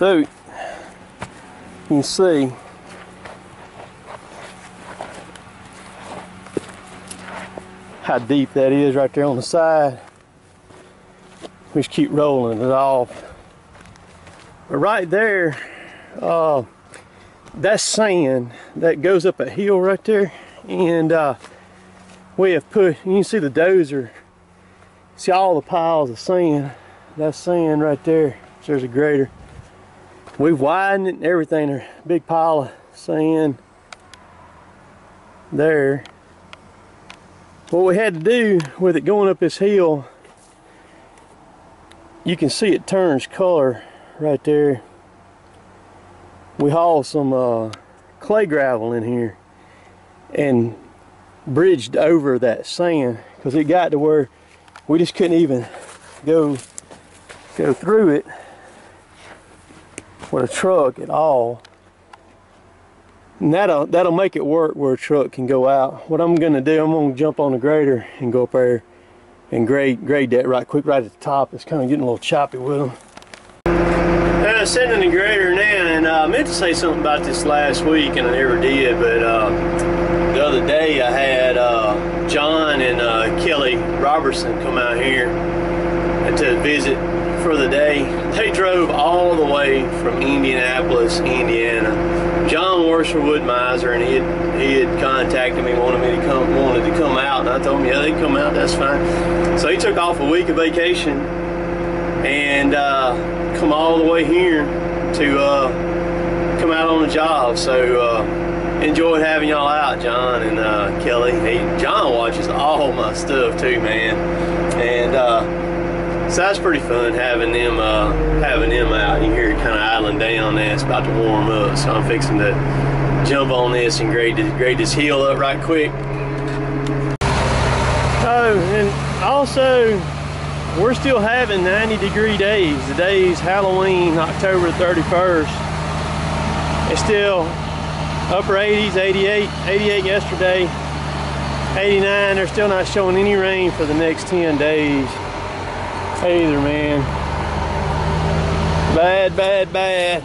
So you can see how deep that is right there on the side. We just keep rolling it off. But right there, uh, that's sand that goes up a hill right there. And uh, we have put, you can see the dozer, see all the piles of sand. That's sand right there. There's a grader. We've widened it and everything. There's a big pile of sand there. What we had to do with it going up this hill, you can see it turns color right there. We hauled some uh, clay gravel in here and bridged over that sand because it got to where we just couldn't even go go through it with a truck at all. And that'll, that'll make it work where a truck can go out. What I'm gonna do, I'm gonna jump on the grader and go up there and grade, grade that right quick right at the top. It's kind of getting a little choppy with them. I'm sitting in the grader now and uh, I meant to say something about this last week and I never did, but uh, the other day I had uh, John and uh, Kelly Robertson come out here to visit for the day. They drove all the way from Indianapolis, Indiana. John works for Wood-Mizer, and he had, he had contacted me, wanted me to come, wanted to come out, and I told him, yeah, they come out, that's fine. So he took off a week of vacation and uh, come all the way here to uh, come out on the job. So uh, enjoyed having y'all out, John and uh, Kelly. He, John watches all my stuff too, man, and uh, so that's pretty fun having them uh, having them out. You hear it kind of idling down there. It's about to warm up, so I'm fixing to jump on this and grade this, grade this hill up right quick. Oh, and also we're still having 90 degree days. The day's Halloween, October 31st. It's still upper 80s, 88, 88 yesterday, 89. They're still not showing any rain for the next 10 days either, man. Bad, bad, bad.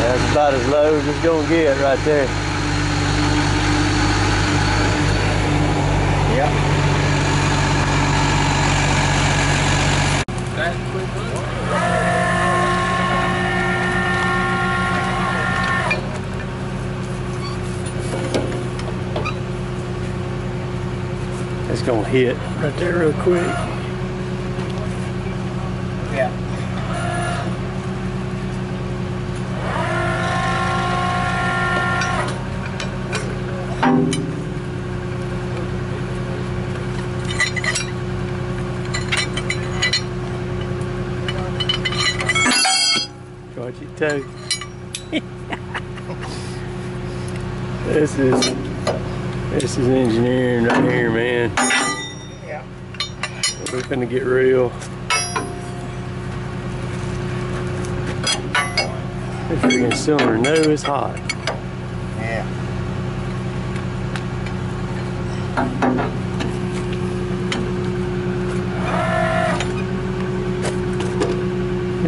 That's about as low as it's gonna get right there. Yeah. It's gonna hit right there real quick. Yeah. This is this is engineering right here, man. Yeah. We're gonna get real. This freaking cylinder know it's hot. Yeah.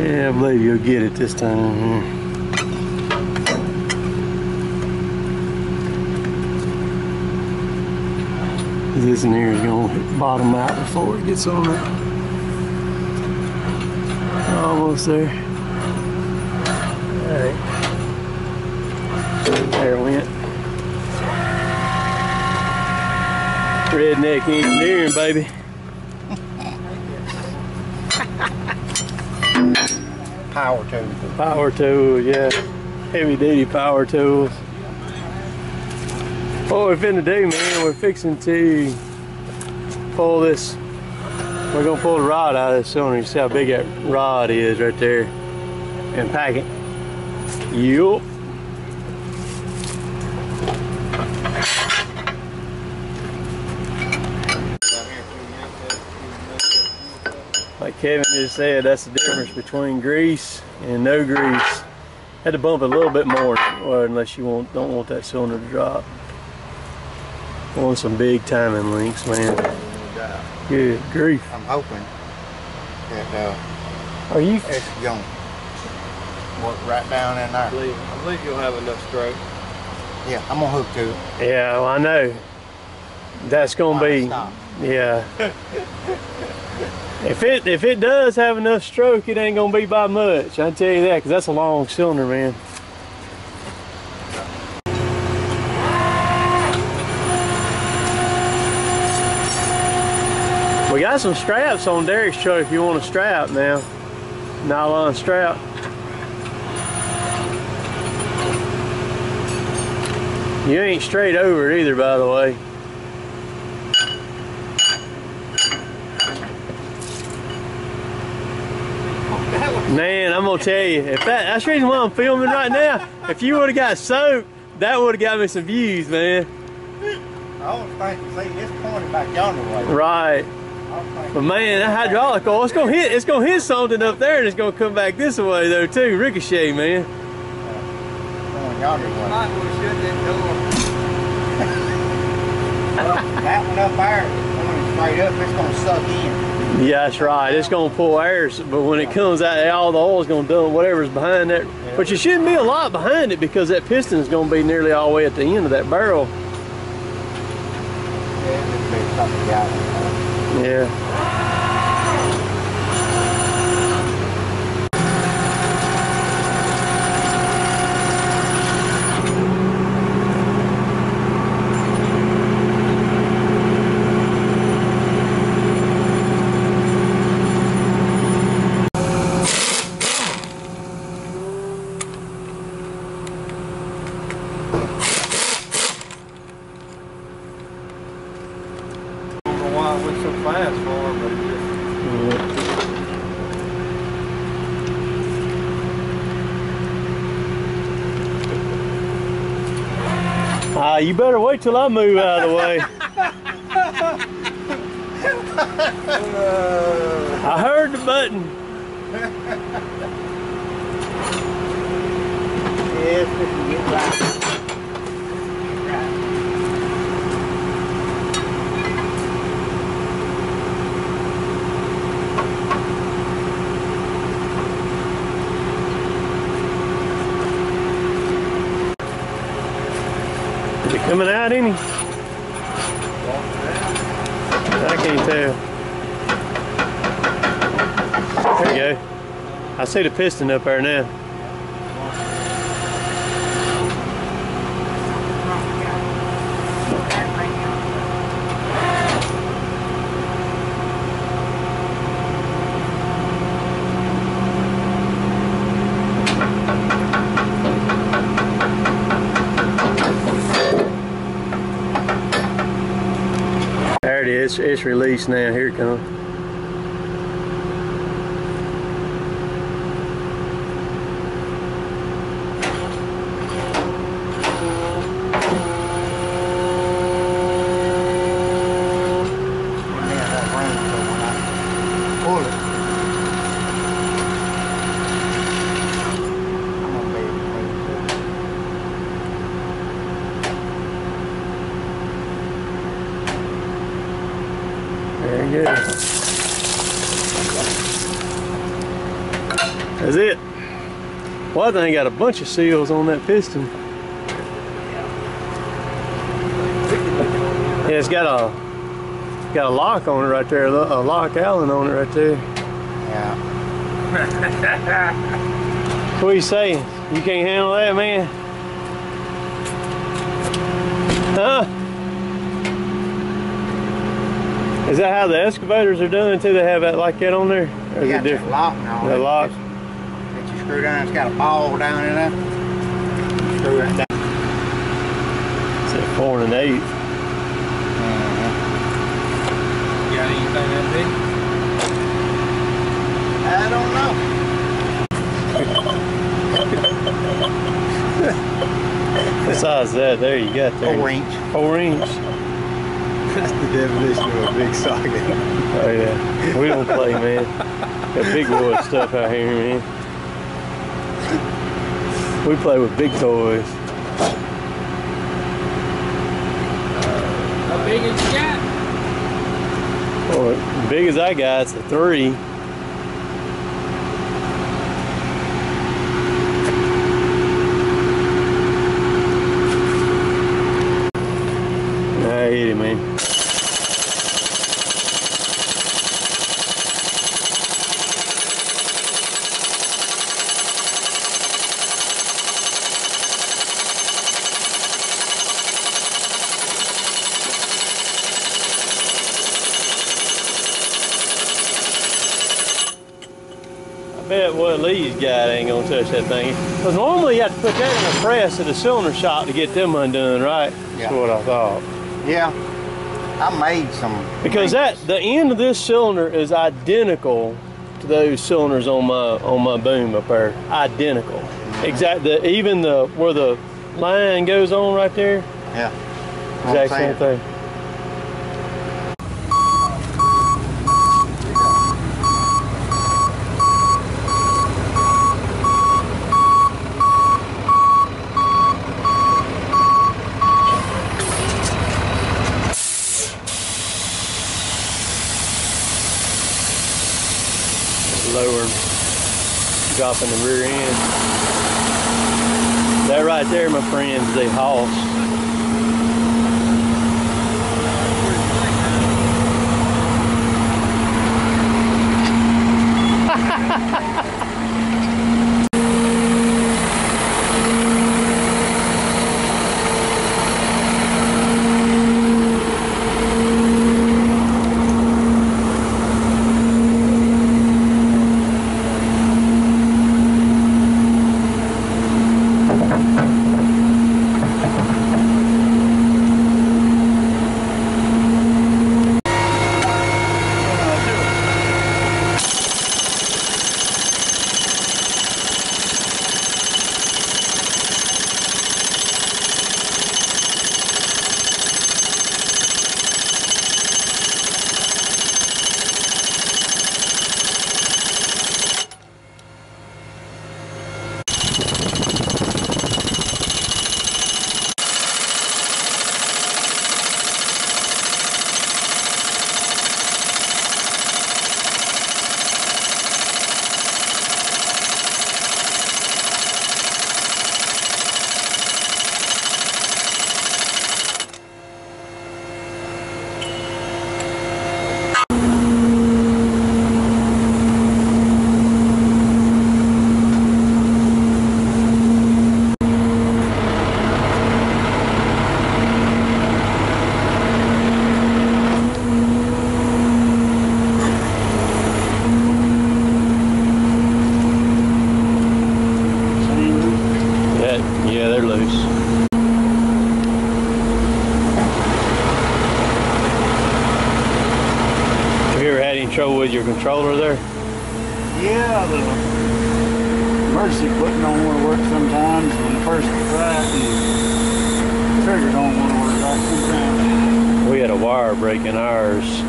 Yeah, I believe you'll get it this time. This in here is gonna bottom out before it gets on it. Almost there. Alright. There it went. Redneck engineering, baby. Power tool. Power tools, yeah. Heavy duty power tools. What we're finna do, man, we're fixing to pull this. We're gonna pull the rod out of the cylinder. You see how big that rod is right there, and pack it. Yup. Kevin just said, that's the difference between grease and no grease. Had to bump it a little bit more, or unless you want don't want that cylinder to drop. Want some big timing links, man. Good grief. I'm hoping that uh, Are you? it's going to work right down in I there. believe, I believe you'll have enough stroke. Yeah, I'm going to hook to it. Yeah, well, I know. That's gonna be. Stop. Yeah. if it if it does have enough stroke, it ain't gonna be by much. I tell you that, because that's a long cylinder, man. We got some straps on Derek's truck if you want a strap now. Nylon strap. You ain't straight over it either, by the way. Man, I'm gonna tell you, if that that's the reason why I'm filming right now. If you would have got soap, that would have got me some views, man. I was thinking, see, it's pointed back yonder way. Right. I was thinking, But man, that hydraulic oil, it's gonna hit it's gonna hit something up there and it's gonna come back this way though too. Ricochet, man. going yonder way. Might want to shut that door. That one up there, going straight up, it's going to suck in. Yeah, that's right. It's gonna pull air, but when it comes out, all the oil's gonna dump whatever's behind that. But you shouldn't be a lot behind it because that piston's gonna be nearly all the way at the end of that barrel. Yeah, it's big something got Yeah. I don't know why it went so fast for him, but it just, Ah, you better wait till I move out of the way. I heard the button. It's just to get. Coming out any? I can't tell. There you go. I see the piston up there now. It is. It's released now. Here it comes. And then that room, so when I pull it, I'm gonna be able to move it. Very good. That's it. Well, I think got a bunch of seals on that piston. Yeah, it's got a got a lock on it right there, a lock Allen on it right there. Yeah. What are you saying? You can't handle that, man? Huh? Is that how the excavators are done too? They have that like that on there? Or is You it got that different? lock now. The lock? That you screw down, it's got a ball down in there. Screw it down. Is it Four and an eighth. Mm-hmm. You got anything that big? I don't know. Besides that, there you got there. Four inch. Four inch. That's the definition of a big socket. Oh yeah. We don't play, man. Got big boy stuff out here, man. We play with big toys. How big is you got? Well, big as I got, it's a three. I hit it, man. I bet Lee's ain't gonna touch that thing. Because normally you have to put that in a press at a cylinder shop to get them undone, right? Yeah. That's what I thought. Yeah. I made some. Because that the end of this cylinder is identical to those cylinders on my on my boom up there. Identical. Mm-hmm. Exact. The, even the where the line goes on right there. Yeah. Exact same thing. Dropping the rear end. That right there, my friends, is a Hoss. A wire break in ours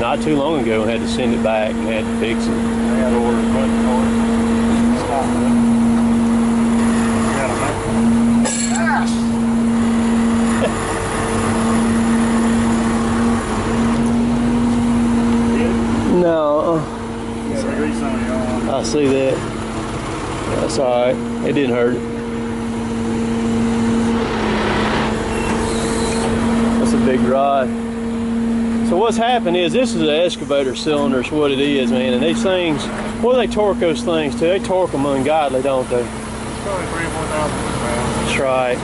not too long ago and had to send it back and had to fix it. I got to order a button for it. Stop it. Gotta make-! No, Got the grease on it on. I see that. That's all right. It didn't hurt. So what's happened is this is an excavator cylinder. Is what it is, man. And these things, what do they torque those things to? They torque them ungodly, don't they? It's probably three, four thousand pounds. That's right.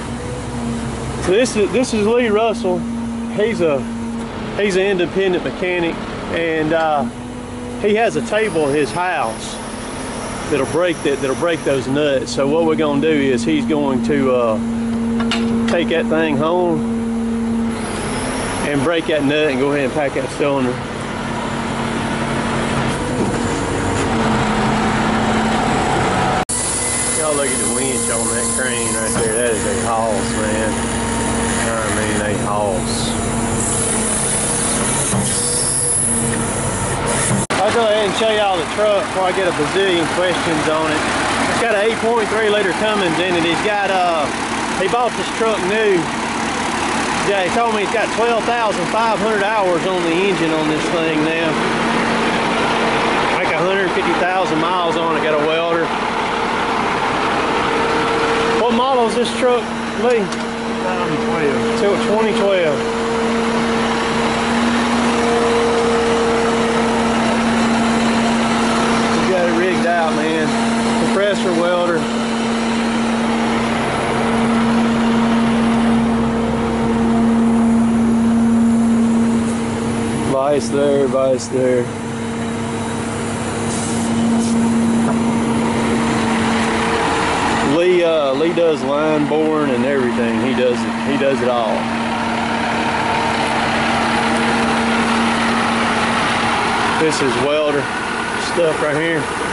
So this is this is Lee Russell. He's a he's an independent mechanic, and uh, he has a table at his house that'll break that that'll break those nuts. So what we're gonna do is he's going to uh, take that thing home and break that nut and go ahead and pack that cylinder. Y'all look at the winch on that crane right there. That is a hoss, man. I mean, a hoss. I'll go ahead and show y'all the truck before I get a bazillion questions on it. It's got an 8.3 liter Cummins in it. He's got, uh, he bought this truck new. Yeah, he told me he's got 12,500 hours on the engine on this thing now. Like 150,000 miles on it, got a welder. What model is this truck, Lee? Down to 12. Till 2012. We got it rigged out, man. Compressor welder. Vice there, vice there. Lee, uh, Lee does line boring and everything. He does it. He does it all. This is welder stuff right here.